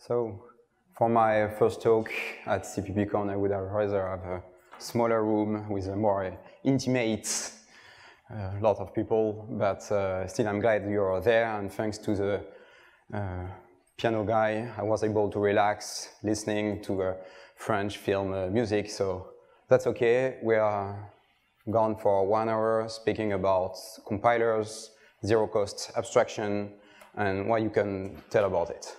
So for my first talk at CppCon, I would rather have a smaller room with a more intimate a lot of people, but uh, still I'm glad you're there and thanks to the uh, piano guy, I was able to relax listening to uh, French film uh, music, so that's okay. We are gone for one hour speaking about compilers, zero cost abstraction, and what you can tell about it.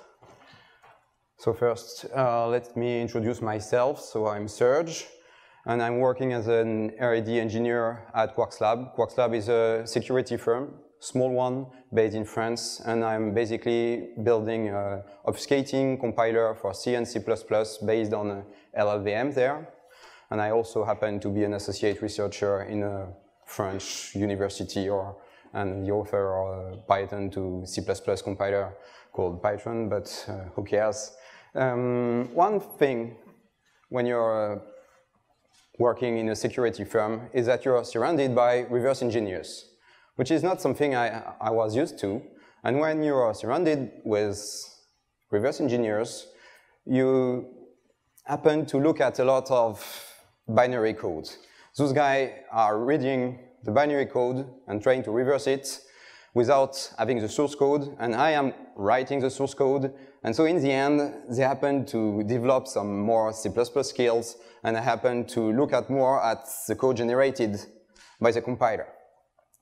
So first, uh, let me introduce myself. So I'm Serge, and I'm working as an R&D engineer at Quarks Lab. Quarks Lab is a security firm, small one, based in France, and I'm basically building a obfuscating compiler for C and C++ based on LLVM there. And I also happen to be an associate researcher in a French university or and the author of a Python to C++ compiler called Python, but uh, who cares? Um, one thing when you're uh, working in a security firm is that you're surrounded by reverse engineers, which is not something I, I was used to. And when you are surrounded with reverse engineers, you happen to look at a lot of binary code. Those guys are reading the binary code and trying to reverse it without having the source code, and I am writing the source code. And so in the end, they happened to develop some more C++ skills, and I happened to look at more at the code generated by the compiler.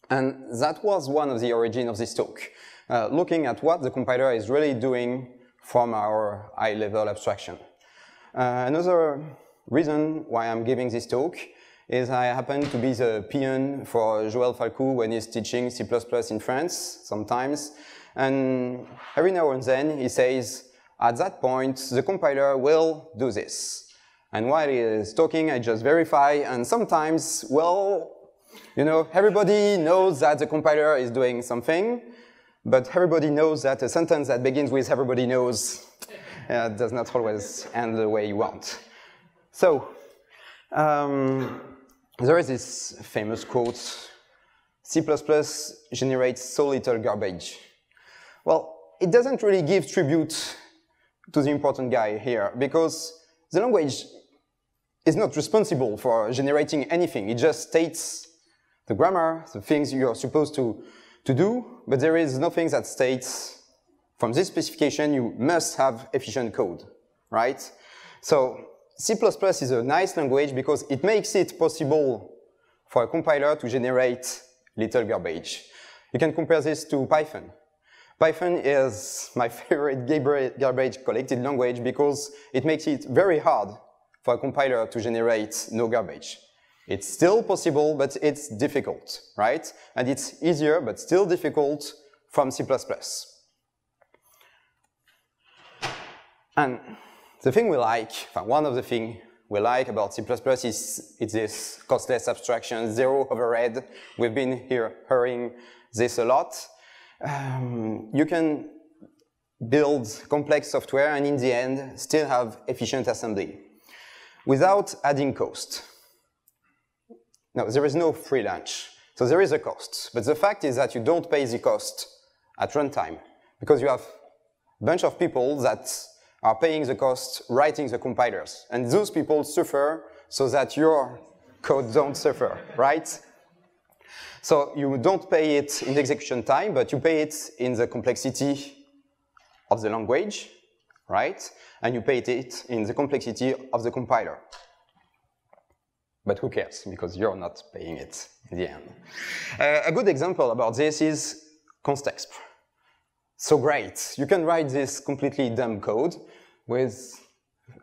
And that was one of the origin of this talk, uh, looking at what the compiler is really doing from our high-level abstraction. Uh, another reason why I'm giving this talk is I happen to be the peon for Joël Falcou when he's teaching C++ in France sometimes. And every now and then he says, at that point, the compiler will do this. And while he is talking, I just verify, and sometimes, well, you know, everybody knows that the compiler is doing something, but everybody knows that a sentence that begins with everybody knows uh, does not always end the way you want. So, um, there is this famous quote, C++ generates so little garbage. Well, it doesn't really give tribute to the important guy here because the language is not responsible for generating anything. It just states the grammar, the things you're supposed to, to do, but there is nothing that states from this specification you must have efficient code, right? So C++ is a nice language because it makes it possible for a compiler to generate little garbage. You can compare this to Python. Python is my favorite garbage collected language because it makes it very hard for a compiler to generate no garbage. It's still possible, but it's difficult, right? And it's easier, but still difficult from C++. And the thing we like, one of the things we like about C++ is it's this costless abstraction, zero overhead. We've been here hearing this a lot. Um, you can build complex software and in the end still have efficient assembly without adding cost. No, there is no free lunch. So there is a cost. But the fact is that you don't pay the cost at runtime because you have a bunch of people that are paying the cost writing the compilers. And those people suffer so that your code don't suffer, right? So you don't pay it in the execution time, but you pay it in the complexity of the language, right? And you pay it in the complexity of the compiler. But who cares, because you're not paying it in the end. Uh, a good example about this is constexpr. So great. You can write this completely dumb code with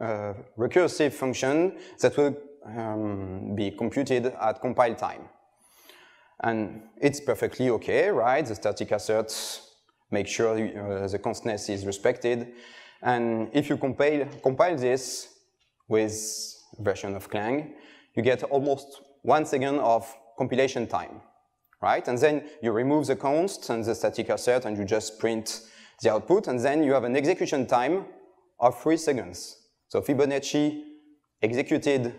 a recursive function that will um, be computed at compile time. And it's perfectly okay, right? The static asserts make sure uh, the constness is respected. And if you compile, compile this with version of Clang, you get almost one second of compilation time right? And then you remove the const and the static assert and you just print the output and then you have an execution time of three seconds. So Fibonacci executed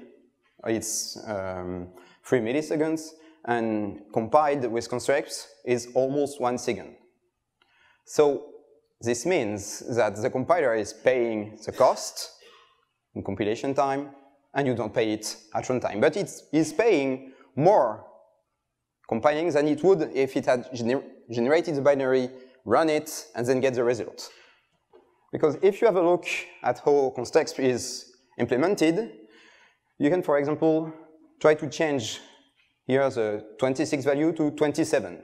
its um, three milliseconds and compiled with constexpr is almost one second. So this means that the compiler is paying the cost in compilation time, and you don't pay it at runtime. But it is paying more compiling than it would if it had gener generated the binary, run it, and then get the result. Because if you have a look at how constexpr is implemented, you can, for example, try to change here the 26 value to 27.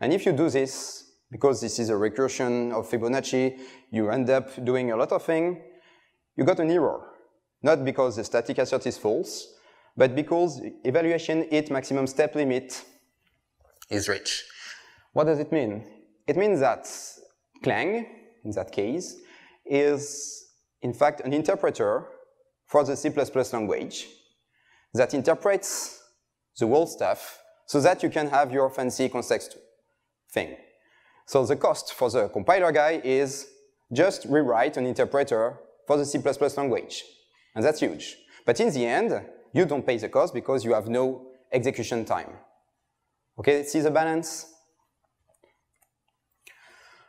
And if you do this, because this is a recursion of Fibonacci, you end up doing a lot of things, you got an error. Not because the static assert is false, but because evaluation hit maximum step limit is reached. What does it mean? It means that Clang, in that case, is in fact an interpreter for the C++ language that interprets the whole stuff so that you can have your fancy constexpr thing. So the cost for the compiler guy is just rewrite an interpreter for the C++ language. And that's huge. But in the end, you don't pay the cost because you have no execution time. Okay, see the balance?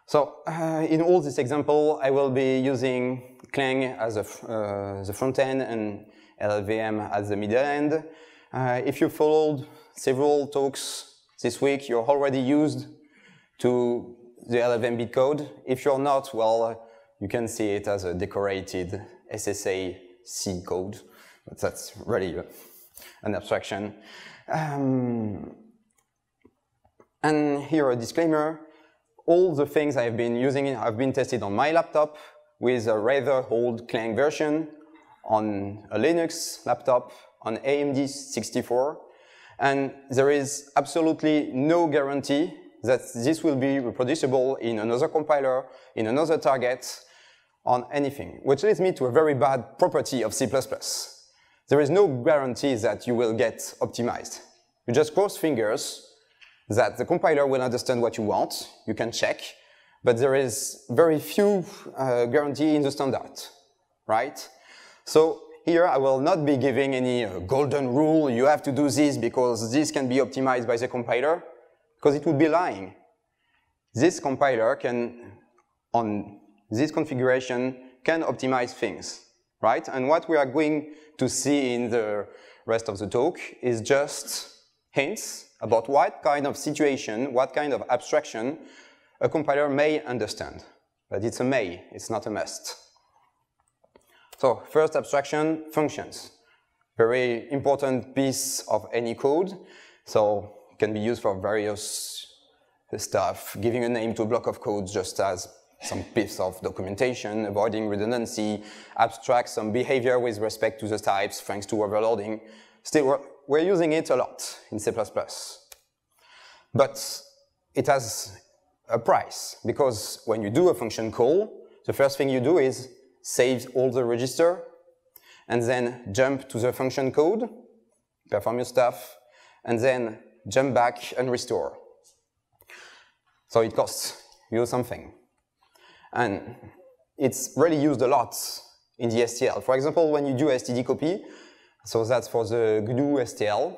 So uh, in all this example, I will be using Clang as a, uh, the front end and LLVM as the middle end. Uh, if you followed several talks this week, you're already used to the LLVM bitcode. If you're not, well, you can see it as a decorated SSA C code, but that's really an abstraction. Um, and here a disclaimer, all the things I've been using have been tested on my laptop with a rather old Clang version, on a Linux laptop, on AMD 64, and there is absolutely no guarantee that this will be reproducible in another compiler, in another target, on anything, which leads me to a very bad property of C++. There is no guarantee that you will get optimized. You just cross fingers that the compiler will understand what you want, you can check, but there is very few uh, guarantee in the standard, right? So here I will not be giving any uh, golden rule, you have to do this because this can be optimized by the compiler, because it would be lying. This compiler can, on this configuration, can optimize things, right? And what we are going to see in the rest of the talk is just hints about what kind of situation, what kind of abstraction a compiler may understand. But it's a may, it's not a must. So first abstraction, functions. Very important piece of any code. So can be used for various stuff, giving a name to a block of code just as some piece of documentation, avoiding redundancy, abstract some behavior with respect to the types thanks to overloading. Still, we're using it a lot in C++. But it has a price, because when you do a function call, the first thing you do is save all the register, and then jump to the function code, perform your stuff, and then jump back and restore. So it costs you something. And it's really used a lot in the STL. For example, when you do std copy, so that's for the GNU STL.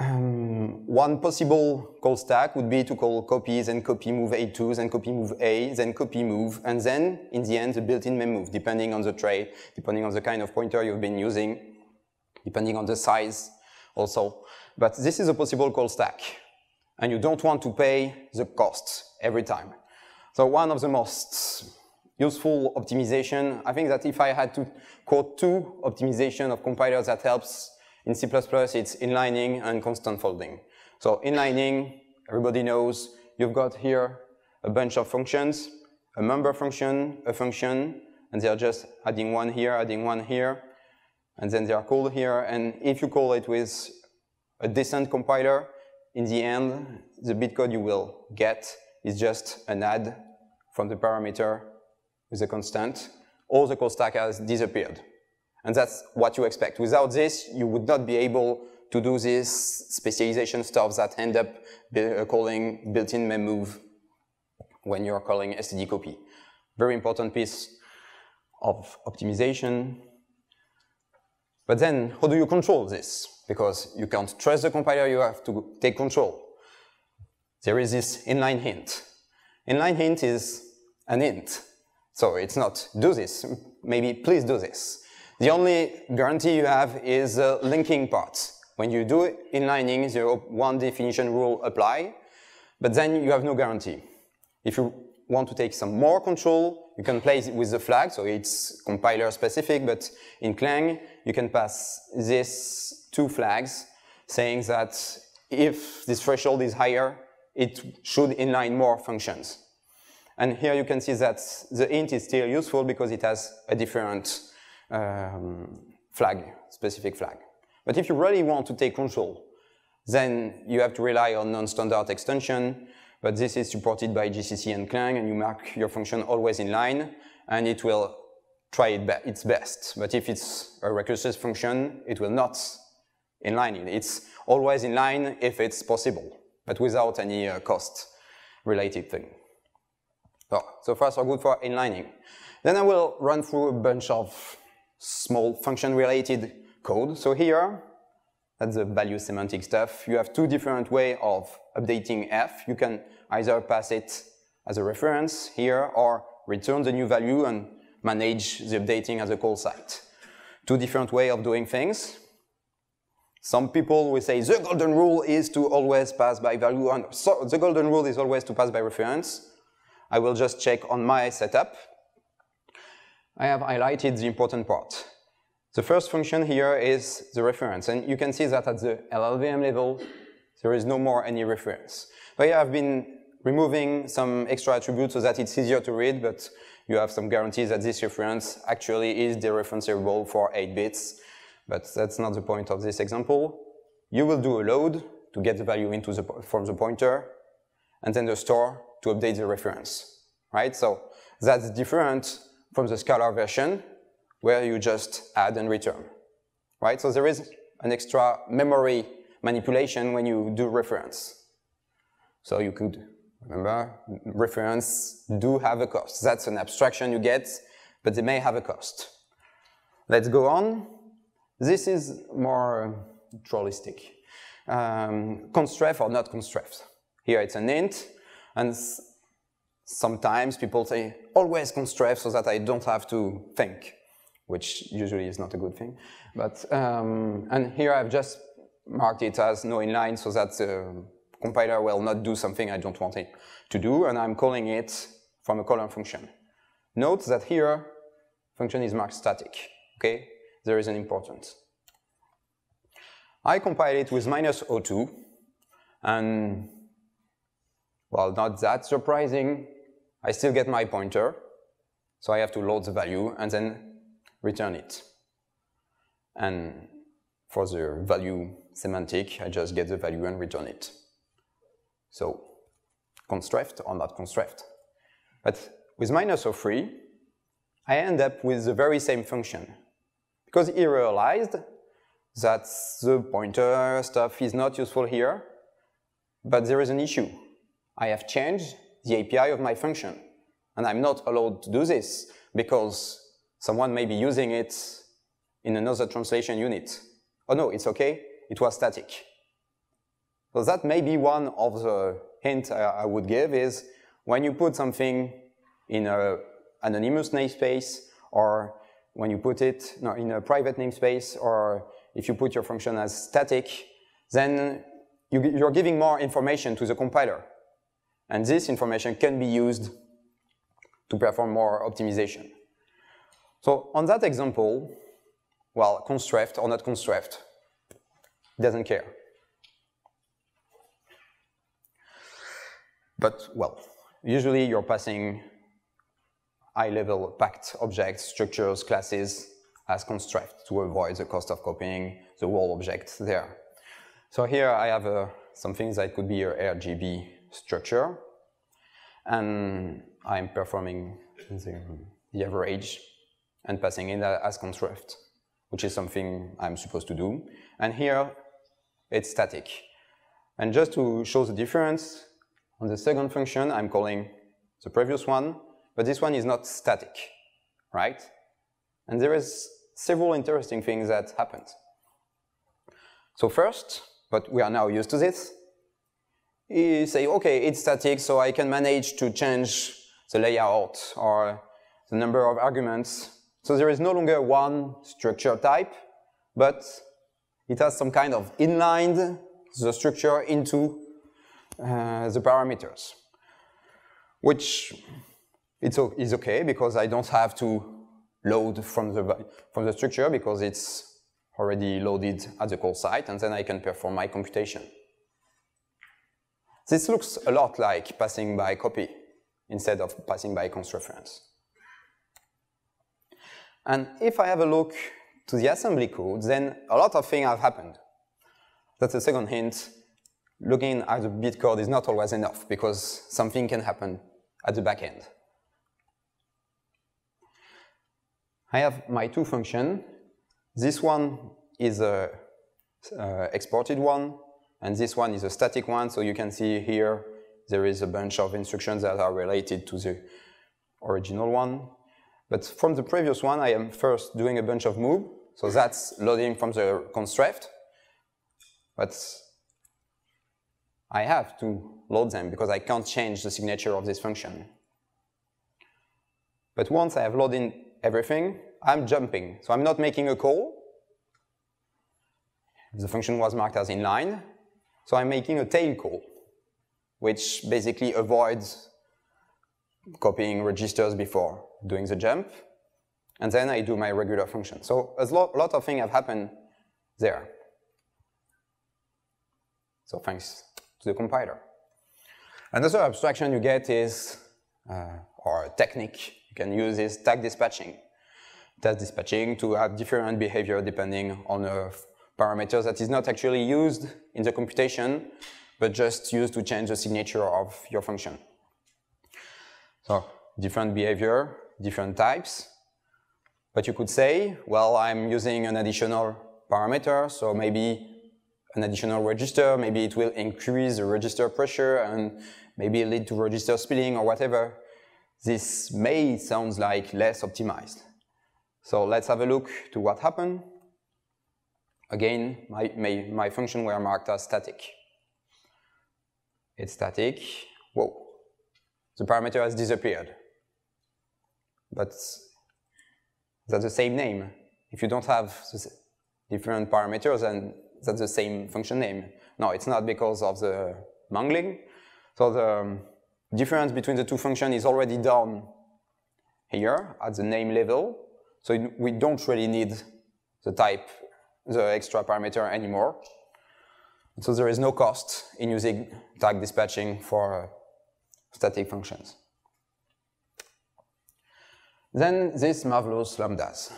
Um, one possible call stack would be to call copy, then copy move A2, then copy move A, then copy move, and then in the end the built-in move, depending on the tray, depending on the kind of pointer you've been using, depending on the size also. But this is a possible call stack, and you don't want to pay the cost every time. So one of the most useful optimization. I think that if I had to quote two optimization of compilers that helps in C++, it's inlining and constant folding. So inlining, everybody knows, you've got here a bunch of functions, a member function, a function, and they're just adding one here, adding one here, and then they are called here, and if you call it with a decent compiler, in the end, the bitcode you will get is just an add from the parameter with a constant, all the call stack has disappeared. And that's what you expect. Without this, you would not be able to do this specialization stuff that end up uh, calling built-in memmove when you're calling std copy. Very important piece of optimization. But then, how do you control this? Because you can't trust the compiler, you have to take control. There is this inline hint. Inline hint is an int. So it's not do this, maybe please do this. The only guarantee you have is the linking part. When you do inlining, the one definition rule apply, but then you have no guarantee. If you want to take some more control, you can play with the flag, so it's compiler specific, but in Clang, you can pass these two flags saying that if this threshold is higher, it should inline more functions. And here you can see that the int is still useful because it has a different um, flag, specific flag. But if you really want to take control, then you have to rely on non-standard extension, but this is supported by GCC and Clang, and you mark your function always in line, and it will try it be its best. But if it's a recursive function, it will not inline it. It's always in line if it's possible, but without any uh, cost related thing. So, so far so good for inlining. Then I will run through a bunch of small function related code. So here, that's the value semantic stuff. You have two different way of updating f. You can either pass it as a reference here or return the new value and manage the updating as a call site. Two different way of doing things. Some people will say the golden rule is to always pass by value and so the golden rule is always to pass by reference. I will just check on my setup. I have highlighted the important part. The first function here is the reference, and you can see that at the LLVM level, there is no more any reference. But yeah, I've been removing some extra attributes so that it's easier to read, but you have some guarantees that this reference actually is dereferenceable for 8 bits, but that's not the point of this example. You will do a load to get the value into the, from the pointer, and then the store to update the reference, right? So that's different from the scalar version, where you just add and return, right? So there is an extra memory manipulation when you do reference. So you could, remember, reference do have a cost. That's an abstraction you get, but they may have a cost. Let's go on. This is more trollistic. Um, const ref or not const ref. Here it's an int, and sometimes people say, always const ref so that I don't have to think which usually is not a good thing. But, um, and here I've just marked it as no inline so that the compiler will not do something I don't want it to do, and I'm calling it from a column function. Note that here, function is marked static, okay? There is an importance. I compile it with minus O2, and, well, not that surprising, I still get my pointer, so I have to load the value, and then return it. And for the value semantic, I just get the value and return it. So const ref or not const ref. But with minus of 3, I end up with the very same function. Because he realized that the pointer stuff is not useful here, but there is an issue. I have changed the API of my function, and I'm not allowed to do this because someone may be using it in another translation unit. Oh no, it's okay, it was static. So that may be one of the hints I would give is when you put something in an anonymous namespace or when you put it no, in a private namespace or if you put your function as static, then you, you're giving more information to the compiler. And this information can be used to perform more optimization. So on that example, well, const ref or not const ref, doesn't care. But, well, usually you're passing high-level packed objects, structures, classes as const ref to avoid the cost of copying the whole object there. So here I have uh, something that could be your RGB structure, and I'm performing the, the average and passing it as construct, which is something I'm supposed to do. And here, it's static. And just to show the difference, on the second function, I'm calling the previous one, but this one is not static, right? And there is several interesting things that happened. So first, but we are now used to this, you say, okay, it's static, so I can manage to change the layout or the number of arguments. So there is no longer one structure type, but it has some kind of inlined the structure into uh, the parameters, which it's is okay because I don't have to load from the, from the structure because it's already loaded at the call site and then I can perform my computation. This looks a lot like passing by copy instead of passing by const reference. And if I have a look to the assembly code, then a lot of things have happened. That's the second hint. Looking at the bit code is not always enough because something can happen at the back end. I have my two functions. This one is a uh, exported one, and this one is a static one. So you can see here there is a bunch of instructions that are related to the original one. But from the previous one, I am first doing a bunch of move. So that's loading from the const ref. But I have to load them because I can't change the signature of this function. But once I have loaded everything, I'm jumping. So I'm not making a call. The function was marked as inline. So I'm making a tail call, which basically avoids copying registers before doing the jump. And then I do my regular function. So a lot, of things have happened there. So thanks to the compiler. Another abstraction you get is, uh, or technique you can use is tag dispatching. Tag dispatching to have different behavior depending on a parameter that is not actually used in the computation, but just used to change the signature of your function. So different behavior, different types. But you could say, well, I'm using an additional parameter, so maybe an additional register, maybe it will increase the register pressure and maybe lead to register spilling or whatever. This may sound like less optimized. So let's have a look to what happened. Again, my, my, my function were marked as static. It's static. Whoa. The parameter has disappeared. But that's the same name. If you don't have different parameters, then that's the same function name. No, it's not because of the mangling. So the um, difference between the two functions is already done here at the name level. So we don't really need the type, the extra parameter anymore. So there is no cost in using tag dispatching for static functions. Then this marvelous lambdas.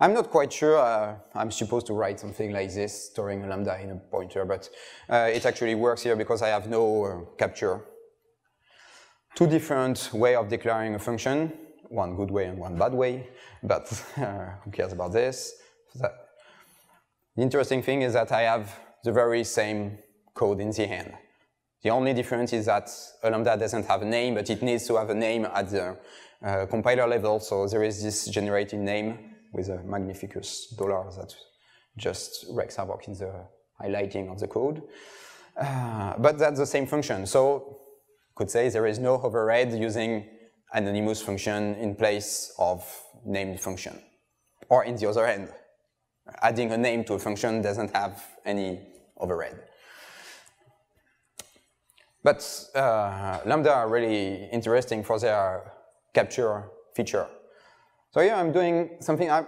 I'm not quite sure uh, I'm supposed to write something like this, storing a lambda in a pointer, but uh, it actually works here because I have no uh, capture. Two different way of declaring a function, one good way and one bad way, but uh, who cares about this? That, the interesting thing is that I have the very same code in the end. The only difference is that a lambda doesn't have a name, but it needs to have a name at the uh, compiler level, so there is this generated name with a magnificus dollar that just wreaks havoc in the highlighting of the code. Uh, but that's the same function. So could say there is no overhead using anonymous function in place of named function. Or in the other end, adding a name to a function doesn't have any overhead. But uh, Lambda are really interesting for their capture feature. So here I'm doing something, I,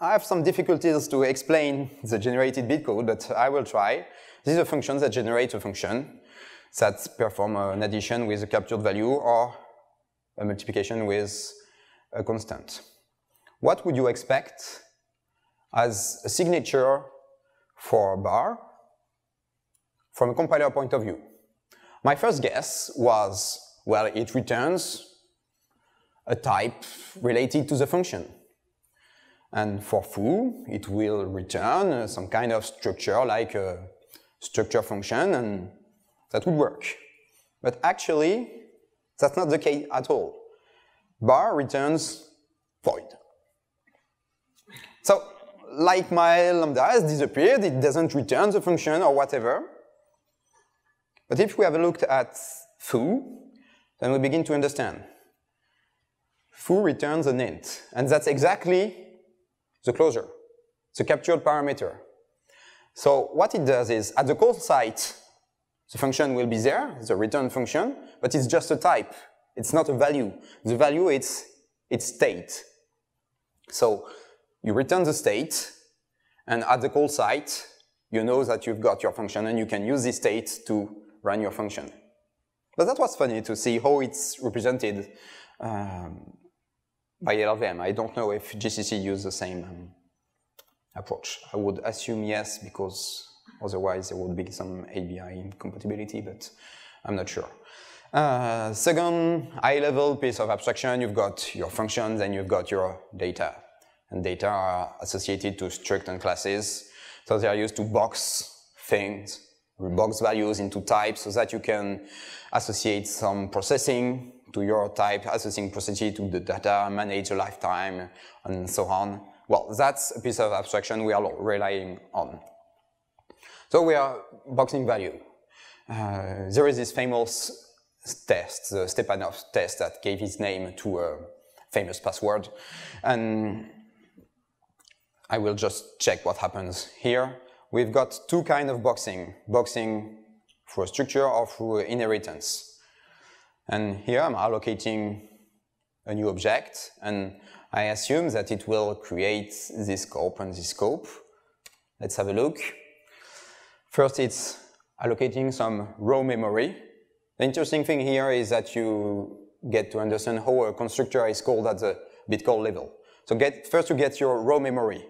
I have some difficulties to explain the generated bit code, but I will try. This is a function that generates a function that perform an addition with a captured value or a multiplication with a constant. What would you expect as a signature for bar from a compiler point of view? My first guess was, well, it returns a type related to the function. And for foo, it will return some kind of structure like a structure function, and that would work. But actually, that's not the case at all. Bar returns void. So, like my lambda has disappeared, it doesn't return the function or whatever. But if we have a look at foo, then we begin to understand. foo returns an int. And that's exactly the closure, the captured parameter. So what it does is, at the call site, the function will be there, the return function, but it's just a type. It's not a value. The value is its state. So you return the state, and at the call site, you know that you've got your function, and you can use this state to run your function. But that was funny to see how it's represented um, by LLVM. I don't know if GCC used the same um, approach. I would assume yes, because otherwise there would be some ABI incompatibility, but I'm not sure. Uh, second high-level piece of abstraction, you've got your functions and you've got your data. And data are associated to struct and classes. So they are used to box things, box values into types so that you can associate some processing to your type, associating processing to the data, manage the lifetime, and so on. Well, that's a piece of abstraction we are relying on. So we are boxing value. Uh, there is this famous test, the Stepanov test that gave his name to a famous password. And I will just check what happens here. We've got two kind of boxing, boxing through a structure or through inheritance. And here I'm allocating a new object, and I assume that it will create this scope and this scope. Let's have a look. First, it's allocating some raw memory, the interesting thing here is that you get to understand how a constructor is called at the bitcode level. So get, first you get your raw memory,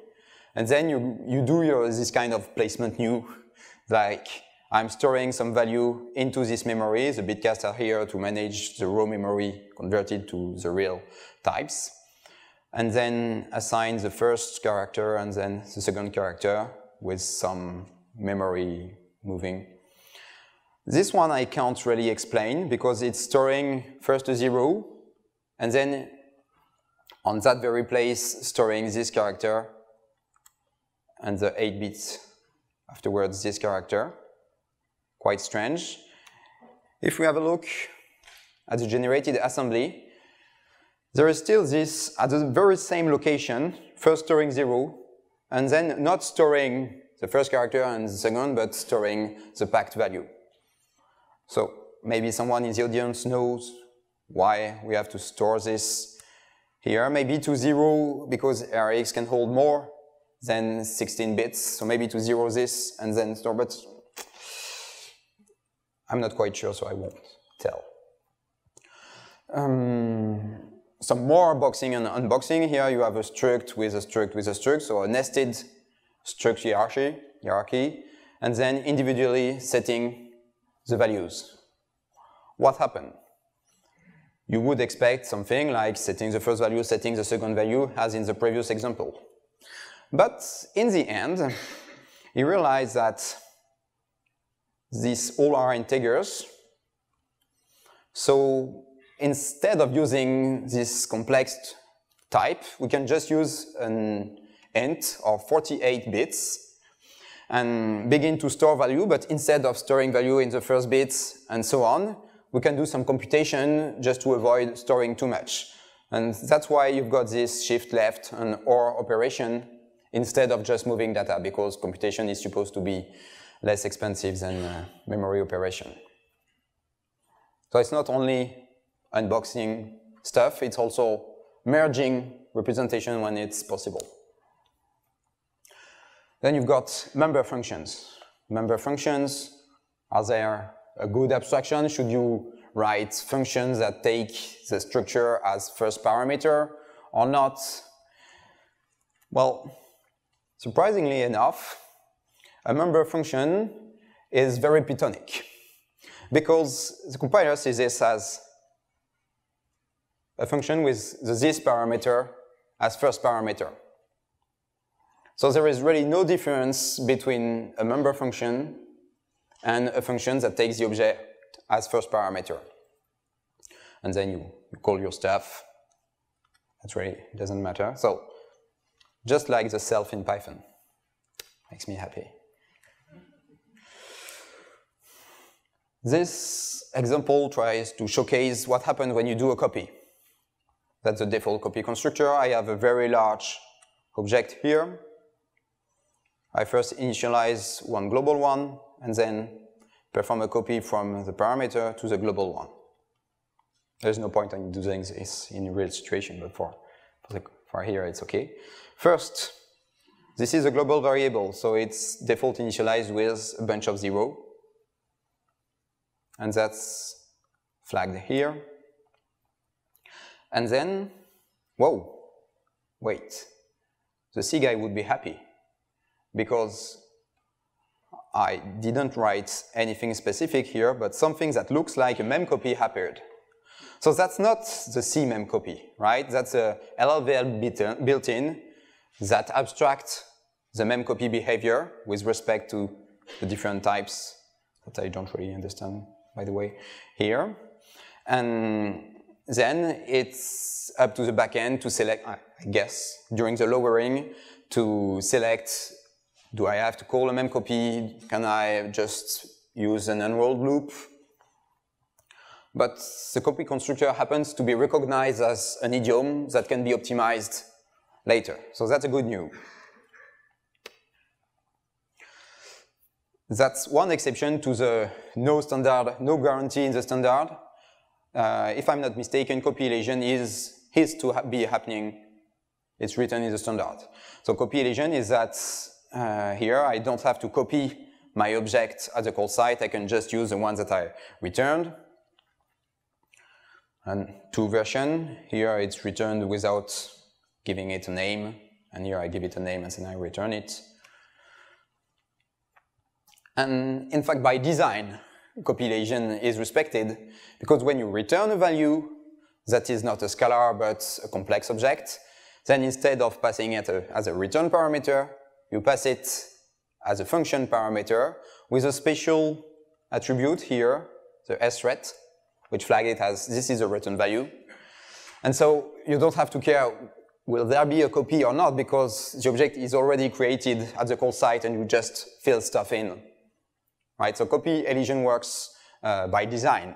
and then you, you do your, this kind of placement new, like I'm storing some value into this memory, the bitcast are here to manage the raw memory converted to the real types, and then assign the first character and then the second character with some memory moving. This one I can't really explain because it's storing first a zero and then on that very place storing this character and the 8 bits afterwards this character. Quite strange. If we have a look at the generated assembly, there is still this at the very same location, first storing zero, and then not storing the first character and the second, but storing the packed value. So maybe someone in the audience knows why we have to store this here. Maybe to zero because ARIX can hold more than 16 bits. So maybe to zero this and then store, but I'm not quite sure, so I won't tell. Um, some more boxing and unboxing. Here you have a struct with a struct with a struct, so a nested struct hierarchy, hierarchy, and then individually setting the values. What happened? You would expect something like setting the first value, setting the second value, as in the previous example. But in the end, he realized that these all are integers. So instead of using this complex type, we can just use an int of 48 bits and begin to store value, but instead of storing value in the first bits and so on, we can do some computation just to avoid storing too much. And that's why you've got this shift left and OR operation instead of just moving data because computation is supposed to be less expensive than uh, memory operation. So it's not only unboxing stuff, it's also merging representation when it's possible. Then you've got member functions. Member functions, are there a good abstraction? Should you write functions that take the structure as first parameter or not? Well, surprisingly enough, a member function is very Pythonic because the compiler sees this as a function with the this parameter as first parameter. So there is really no difference between a member function and a function that takes the object as first parameter. And then you, you call your stuff. That really doesn't matter. So just like the self in Python. Makes me happy. This example tries to showcase what happens when you do a copy. That's the default copy constructor. I have a very large object here. I first initialize one global one and then perform a copy from the parameter to the global one. There's no point in doing this in a real situation, but for, for, the, for here it's okay. First, this is a global variable, so it's default initialized with a bunch of zero. And that's flagged here. And then, whoa, wait, the C guy would be happy because I didn't write anything specific here, but something that looks like a memcopy appeared. So that's not the C memcopy, right? That's a LLVM built in that abstracts the memcopy behavior with respect to the different types that I don't really understand, by the way, here. And then it's up to the backend to select, I guess, during the lowering, to select, do I have to call a memcopy? Can I just use an unrolled loop? But the copy constructor happens to be recognized as an idiom that can be optimized later. So that's a good news. That's one exception to the no standard, no guarantee in the standard. Uh, if I'm not mistaken, copy elision is, is to ha be happening. It's written in the standard. So copy elision is that uh, here I don't have to copy my object at the call site. I can just use the one that I returned. And two version, here it's returned without giving it a name. And here I give it a name and then I return it. And in fact, by design, copy elision is respected because when you return a value that is not a scalar but a complex object, then instead of passing it uh, as a return parameter, you pass it as a function parameter with a special attribute here, the sret, which flag it as this is a return value. And so you don't have to care will there be a copy or not because the object is already created at the call site and you just fill stuff in right? So copy elision works uh, by design.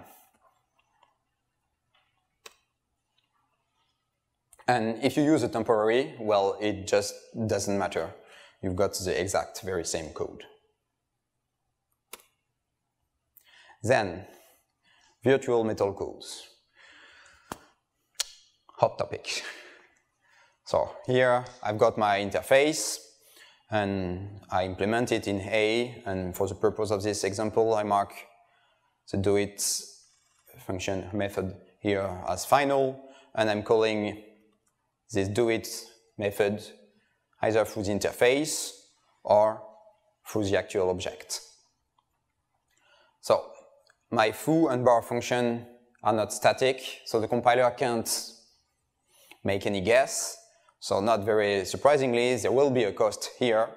And if you use a temporary, well, it just doesn't matter. You've got the exact very same code. Then, virtual method calls. Hot topic. So here I've got my interface and I implement it in A, and for the purpose of this example, I mark the do it function method here as final, and I'm calling this do it method either through the interface or through the actual object. So my foo and bar function are not static, so the compiler can't make any guess. So not very surprisingly, there will be a cost here.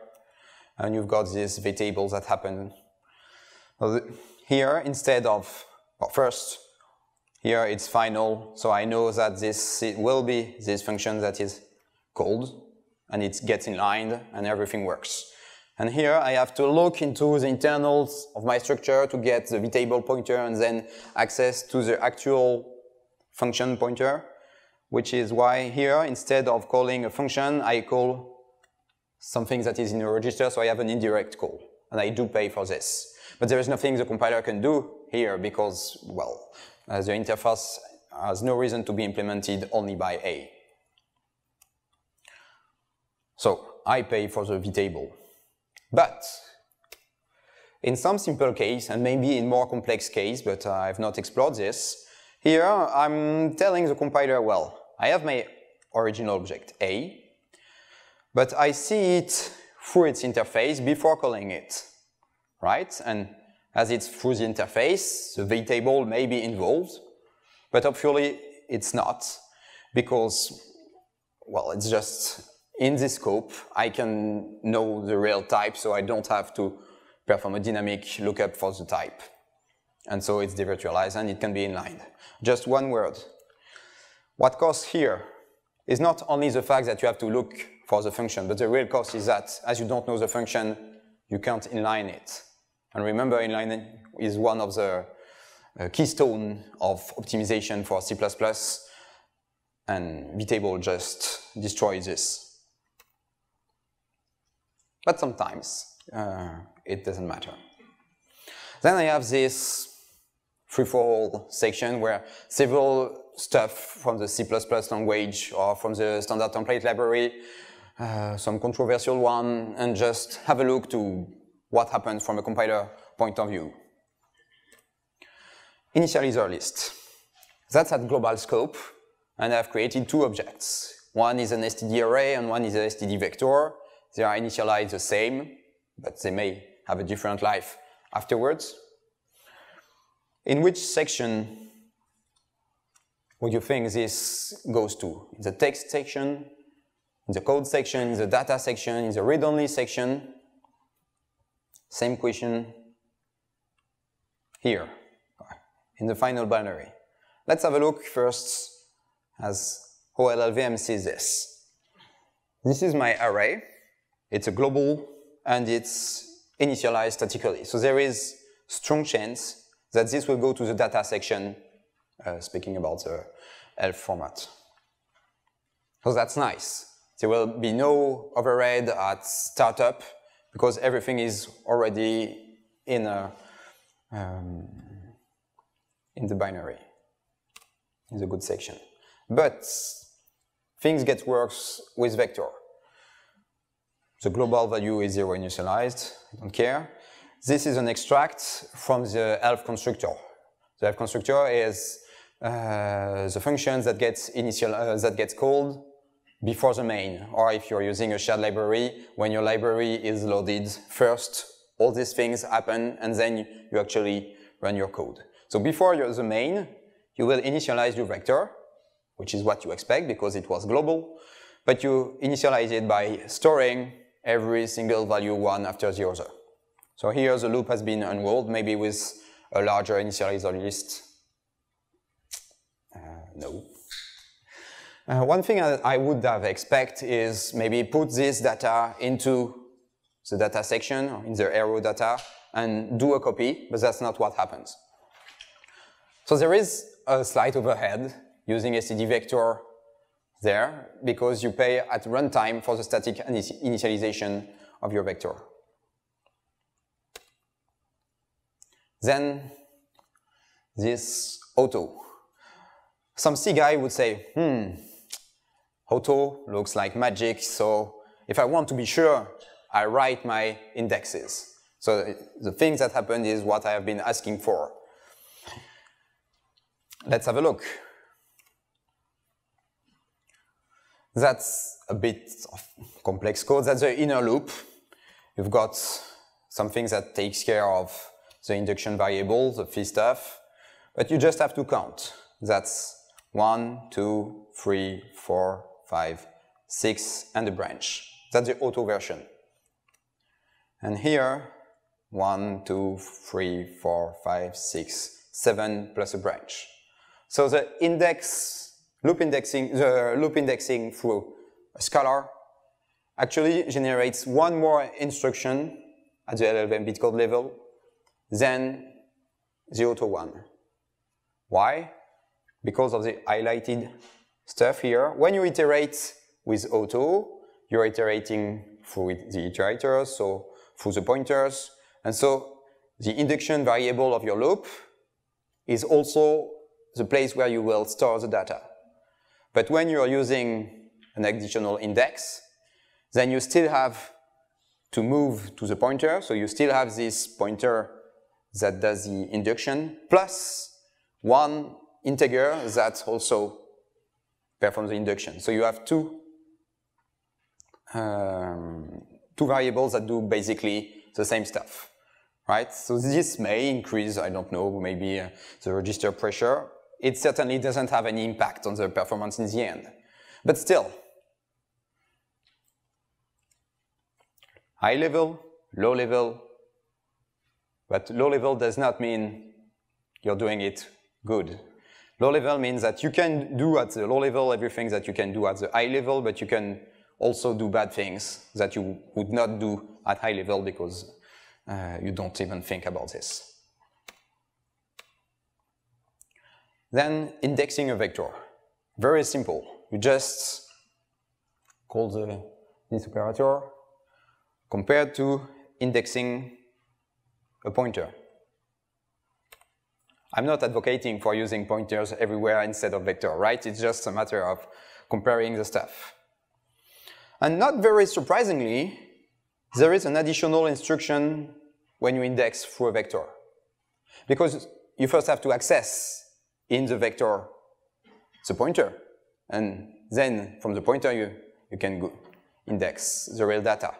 And you've got these vtables that happen. Here, instead of, well, first, here it's final. So I know that this will be this function that is called and it gets inlined and everything works. And here I have to look into the internals of my structure to get the vtable pointer and then access to the actual function pointer which is why here, instead of calling a function, I call something that is in a register, so I have an indirect call, and I do pay for this. But there is nothing the compiler can do here because, well, uh, the interface has no reason to be implemented only by A. So I pay for the vtable. But in some simple case, and maybe in more complex case, but I've not explored this, here I'm telling the compiler, well, I have my original object A, but I see it through its interface before calling it, right? And as it's through the interface, the vtable may be involved, but hopefully it's not, because, well, it's just in this scope, I can know the real type, so I don't have to perform a dynamic lookup for the type. And so it's devirtualized and it can be inlined. Just one word. What costs here is not only the fact that you have to look for the function, but the real cost is that as you don't know the function, you can't inline it. And remember, inlining is one of the uh, keystone of optimization for C++. and vtable just destroys this. But sometimes uh, it doesn't matter. Then I have this free-for-all section where several stuff from the C++ language or from the standard template library, uh, some controversial one, and just have a look to what happens from a compiler point of view. Initializer list. That's at global scope, and I've created two objects. One is an std array and one is an std vector. They are initialized the same, but they may have a different life afterwards. In which section would you think this goes to? In the text section, in the code section, in the data section, in the read-only section? Same question here, in the final binary. Let's have a look first as how LLVM sees this. This is my array. It's a global and it's initialized statically. So there is strong chance that this will go to the data section, uh, speaking about the ELF format. So that's nice. There will be no overhead at startup because everything is already in a um, in the binary, in the good section. But things get worse with vector. The global value is zero initialized, I don't care. This is an extract from the ELF constructor. The ELF constructor is uh, the function that gets initial uh, that gets called before the main, or if you're using a shared library, when your library is loaded first, all these things happen, and then you actually run your code. So before the main, you will initialize your vector, which is what you expect because it was global, but you initialize it by storing every single value one after the other. So here the loop has been unrolled, maybe with a larger initializer list. Uh, no. Uh, one thing I, would have expect is maybe put this data into the data section, in the rodata, and do a copy, but that's not what happens. So there is a slight overhead using a std vector there, because you pay at runtime for the static initialization of your vector. Then this auto. Some C guy would say, hmm, auto looks like magic, so if I want to be sure, I write my indexes. So the things that happened is what I have been asking for. Let's have a look. That's a bit of complex code. That's the inner loop. You've got something that takes care of the induction variable, the phi stuff, but you just have to count. That's one, two, three, four, five, six, and a branch. That's the auto version. And here, one, two, three, four, five, six, seven plus a branch. So the index, loop indexing, the loop indexing through a scalar actually generates one more instruction at the LLVM bitcode level than the auto one. Why? Because of the highlighted stuff here. When you iterate with auto, you're iterating through the iterators, so through the pointers. And so the induction variable of your loop is also the place where you will store the data. But when you're using an additional index, then you still have to move to the pointer. So you still have this pointer that does the induction, plus one integer that also performs the induction. So you have two, um, two variables that do basically the same stuff, right? So this may increase, I don't know, maybe uh, the register pressure. It certainly doesn't have any impact on the performance in the end. But still, high level, low level, but low level does not mean you're doing it good. Low level means that you can do at the low level everything that you can do at the high level, but you can also do bad things that you would not do at high level because uh, you don't even think about this. Then indexing a vector. Very simple. You just call the this operator compared to indexing a pointer. I'm not advocating for using pointers everywhere instead of vector, right? It's just a matter of comparing the stuff. And not very surprisingly, there is an additional instruction when you index through a vector. Because you first have to access in the vector the pointer. And then from the pointer, you, you can go index the real data.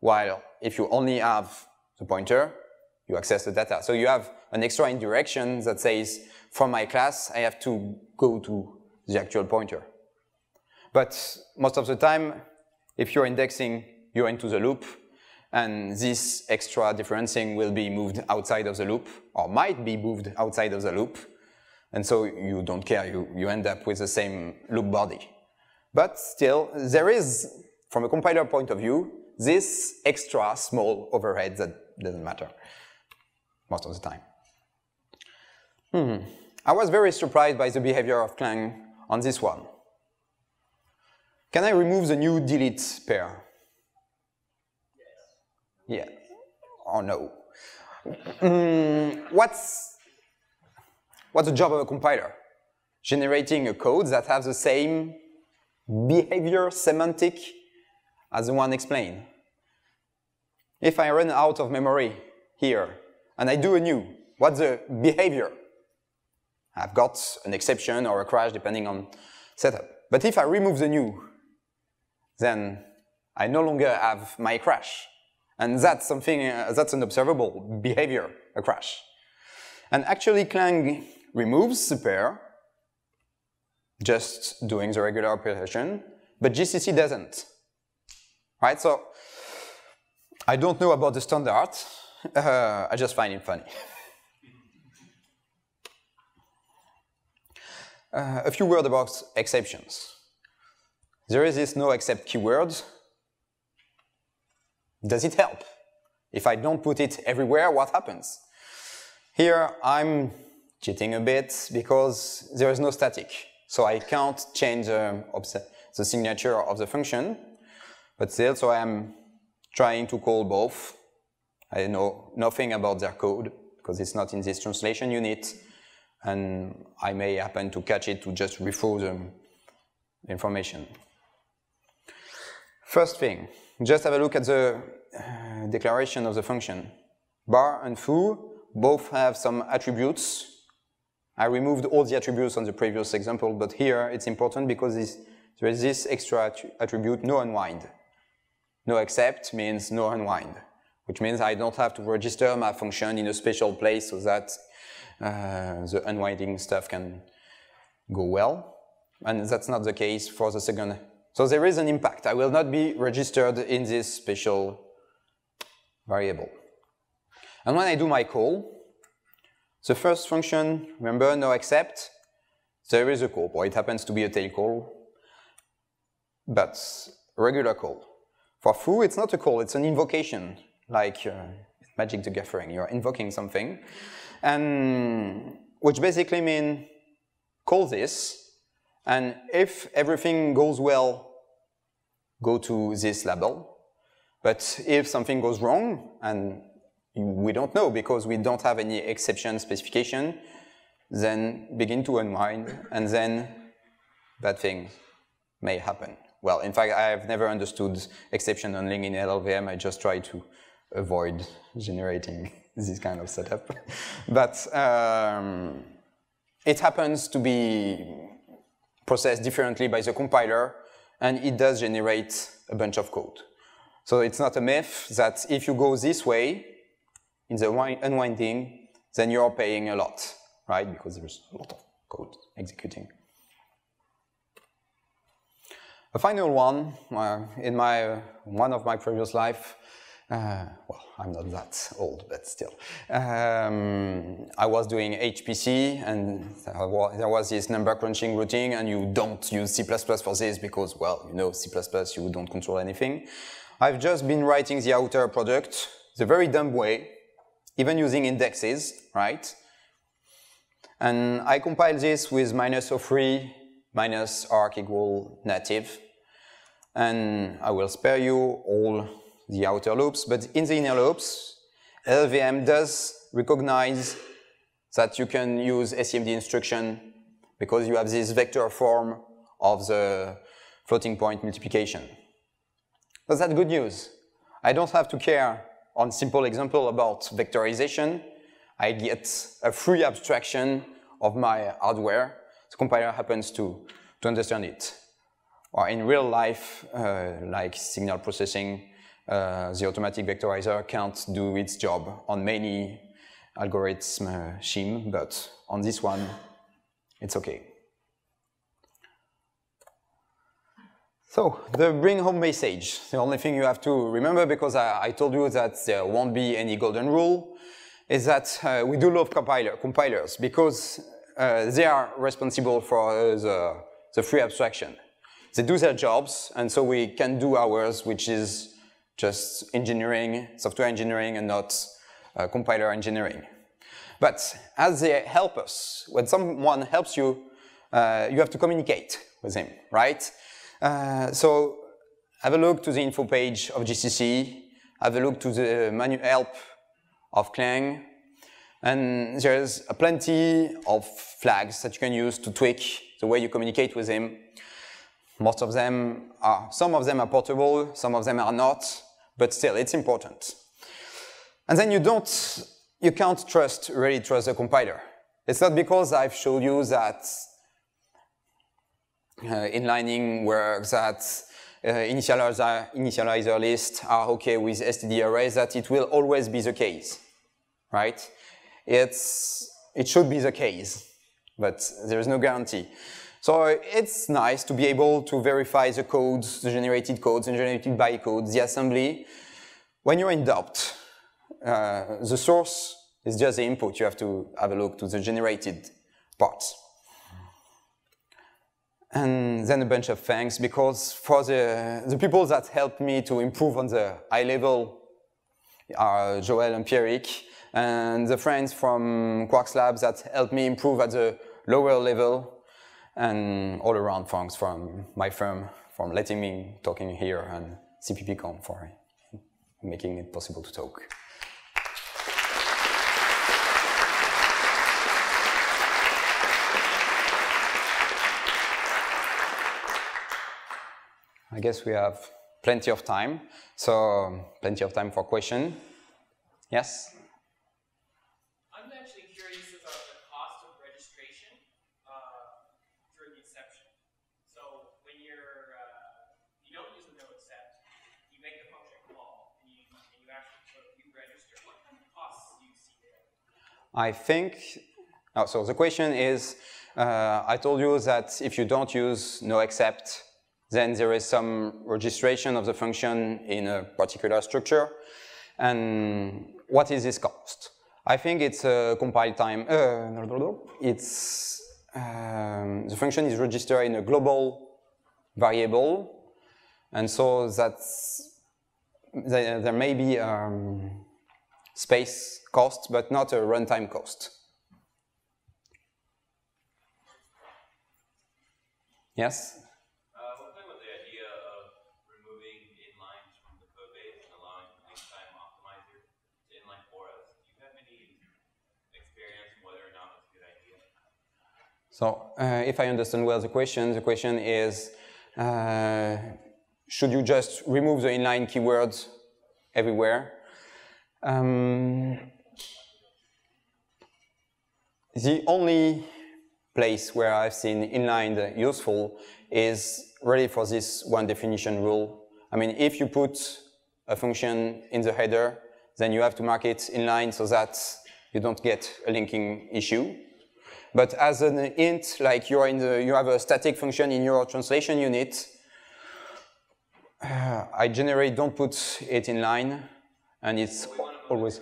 While if you only have the pointer, you access the data. So you have an extra indirection that says, from my class, I have to go to the actual pointer. But most of the time, if you're indexing, you're into the loop, and this extra differencing will be moved outside of the loop, or might be moved outside of the loop, and so you don't care, you, you end up with the same loop body. But still, there is, from a compiler point of view, this extra small overhead that doesn't matter most of the time. Hmm. I was very surprised by the behavior of Clang on this one. Can I remove the new delete pair? Yes. Yeah. Oh no? Mm, what's, what's the job of a compiler? Generating a code that has the same behavior semantic as the one explained. If I run out of memory here and I do a new, what's the behavior? I've got an exception or a crash depending on setup. But if I remove the new, then I no longer have my crash. And that's something, uh, that's an observable behavior, a crash. And actually Clang removes the pair, just doing the regular operation, but GCC doesn't. Right, so I don't know about the standard, uh, I just find it funny. Uh, a few words about exceptions. There is this noexcept keyword. Does it help? If I don't put it everywhere, what happens? Here I'm cheating a bit because there is no static. So I can't change the, the signature of the function, but still, so I am trying to call both. I know nothing about their code because it's not in this translation unit and I may happen to catch it to just refer the information. First thing, just have a look at the uh, declaration of the function. Bar and foo both have some attributes. I removed all the attributes on the previous example, but here it's important because this, there is this extra attribute, nounwind. No accept means nounwind, which means I don't have to register my function in a special place so that uh, the unwinding stuff can go well. And that's not the case for the second. So there is an impact. I will not be registered in this special variable. And when I do my call, the first function, remember, noexcept, there is a call, or it happens to be a tail call, but regular call. For foo, it's not a call, it's an invocation, like uh, Magic the Gathering. You're invoking something, and which basically means call this, and if everything goes well, go to this label. But if something goes wrong, and we don't know because we don't have any exception specification, then begin to unwind, and then bad things may happen. Well, in fact, I have never understood exception handling in LLVM. I just try to avoid generating this kind of setup. but um, it happens to be processed differently by the compiler, and it does generate a bunch of code. So it's not a myth that if you go this way, in the unwinding, then you're paying a lot, right? Because there's a lot of code executing. A final one, uh, in my, uh, one of my previous life, uh, well, I'm not that old, but still. Um, I was doing HPC and there was, this number crunching routine and you don't use C++ for this because, well, you know C++, you don't control anything. I've just been writing the outer product the very dumb way, even using indexes, right? And I compiled this with minus O3 minus march equal native. And I will spare you all the outer loops, but in the inner loops, LLVM does recognize that you can use SIMD instruction because you have this vector form of the floating point multiplication. So that's good news. I don't have to care on simple example about vectorization. I get a free abstraction of my hardware. The compiler happens to, to understand it. Or in real life, uh, like signal processing, uh, the automatic vectorizer can't do its job on many algorithm uh, shim, but on this one, it's okay. So, the bring home message, the only thing you have to remember, because I, I told you that there won't be any golden rule, is that uh, we do love compiler, compilers because uh, they are responsible for uh, the, the free abstraction. They do their jobs, and so we can do ours, which is just engineering, software engineering, and not uh, compiler engineering. But as they help us, when someone helps you, uh, you have to communicate with him, right? Uh, so have a look to the info page of GCC, have a look to the manual help of Clang, and there's a plenty of flags that you can use to tweak the way you communicate with him. Most of them are, some of them are portable, some of them are not, but still, it's important. And then you don't, you can't trust, really trust the compiler. It's not because I've showed you that uh, inlining works, that uh, initializer, initializer lists are okay with STD arrays, that it will always be the case, right? It's, it should be the case, but there is no guarantee. So it's nice to be able to verify the codes, the generated codes, and generated bytecodes, the assembly. When you're in doubt, uh, the source is just the input. You have to have a look to the generated parts. And then a bunch of thanks because for the, the people that helped me to improve on the high level are Joel and Pierrick, and the friends from Quarks Labs that helped me improve at the lower level and all around thanks from my firm for letting me talking here and CPPCon for making it possible to talk. I guess we have plenty of time, so plenty of time for question. Yes? I think, oh, so the question is, uh, I told you that if you don't use noexcept, then there is some registration of the function in a particular structure. And what is this cost? I think it's a compile time, uh, it's, um, the function is registered in a global variable. And so that's, there, there may be um, space cost, but not a runtime cost. Yes? Uh, what about the idea of removing inlines from the code base and allowing the time optimizer to inline for us? Do you have any experience whether or not that's a good idea? So, uh, if I understand well the question, the question is, uh, should you just remove the inline keywords everywhere? Um, the only place where I've seen inline useful is really for this one definition rule. I mean, if you put a function in the header, then you have to mark it inline so that you don't get a linking issue. But as an int, like you're in the, you have a static function in your translation unit, uh, I generally don't put it in line, and it's always.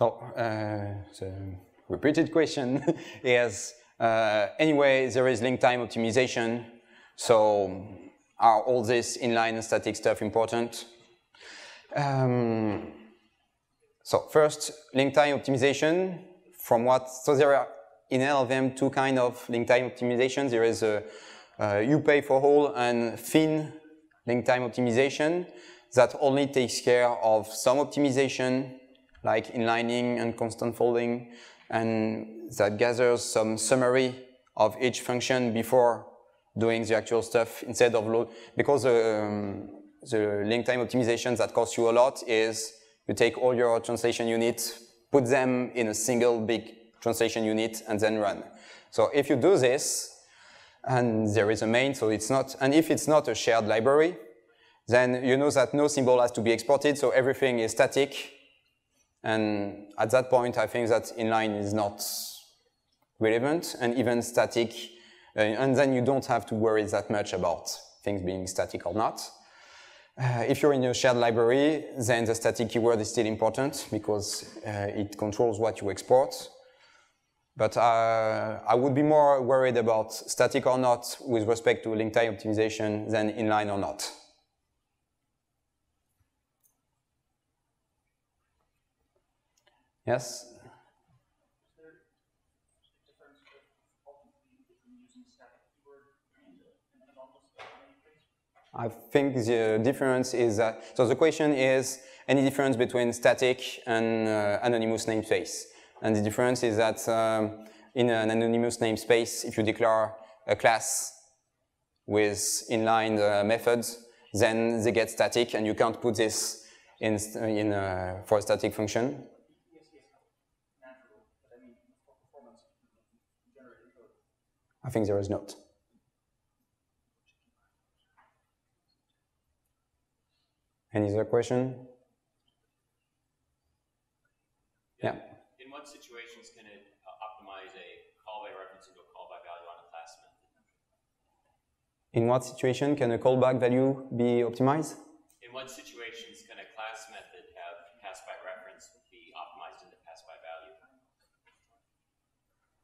So uh, the repeated question is, Uh, anyway, there is link time optimization. So are all this inline static stuff important? Um, so first, link time optimization. From what? So there are in LLVM two kind of link time optimization. There is a, a you pay for all and thin link time optimization that only takes care of some optimization like inlining and constant folding and that gathers some summary of each function before doing the actual stuff instead of load because um, the link time optimization that costs you a lot is you take all your translation units, put them in a single big translation unit and then run. So if you do this, and there is a main, so it's not, and if it's not a shared library, then you know that no symbol has to be exported, so everything is static. And at that point, I think that inline is not relevant, and even static, uh, and then you don't have to worry that much about things being static or not. Uh, if you're in a shared library, then the static keyword is still important because uh, it controls what you export. But uh, I would be more worried about static or not with respect to link time optimization than inline or not. Yes? I think the difference is that, so the question is any difference between static and uh, anonymous namespace. And the difference is that um, in an anonymous namespace, if you declare a class with inline uh, methods, then they get static and you can't put this in, in uh, for a static function. I think there is not. Any other question? Yeah. In what situations can it optimize a call by reference into a call by value on a class method? In what situation can a call by value be optimized? In what situations can a class method have pass by reference be optimized into pass by value?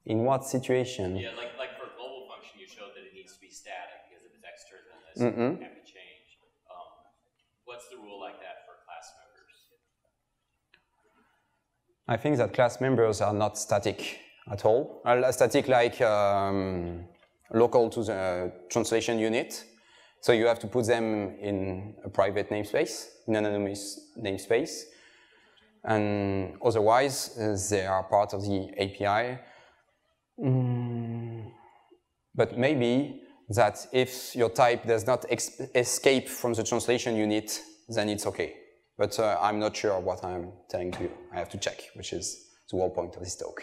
In what situation? Yeah, like like for a global function, you showed that it needs to be static because if it's external, then this Mhm. have to change. Um, what's the rule like that for class members? I think that class members are not static at all. Uh, static like um, local to the translation unit. So you have to put them in a private namespace, in an anonymous namespace. And otherwise, uh, they are part of the API. Mm, but maybe that if your type does not escape from the translation unit, then it's okay. But uh, I'm not sure what I'm telling to you. I have to check, which is the whole point of this talk.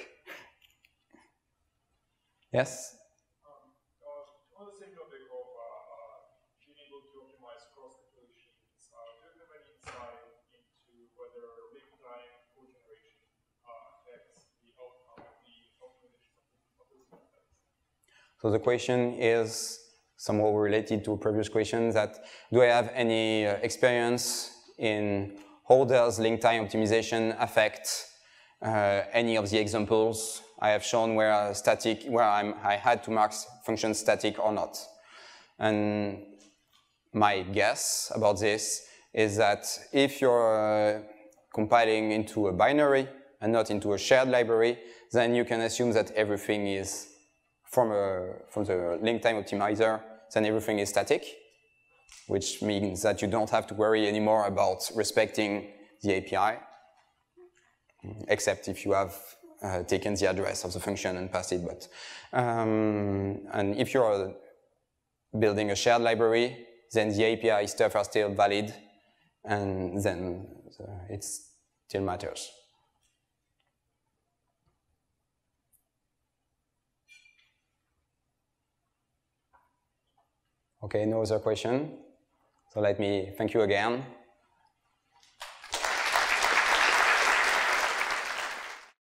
Yes? Um, uh, on the same topic of uh, uh, being able to optimize cross calculations, uh, do you have any insight into whether link time code generation uh, affects the outcome of the optimization of those methods? So the question is somehow related to a previous question that do I have any uh, experience in how does link time optimization affect uh, any of the examples I have shown where static, where I'm, I had to mark functions static or not. And my guess about this is that if you're uh, compiling into a binary and not into a shared library, then you can assume that everything is from, a, from the link time optimizer, then everything is static, which means that you don't have to worry anymore about respecting the API, except if you have uh, taken the address of the function and passed it. But um, and if you're building a shared library, then the API stuff are still valid, and then it still matters. Okay, no other question. So let me thank you again.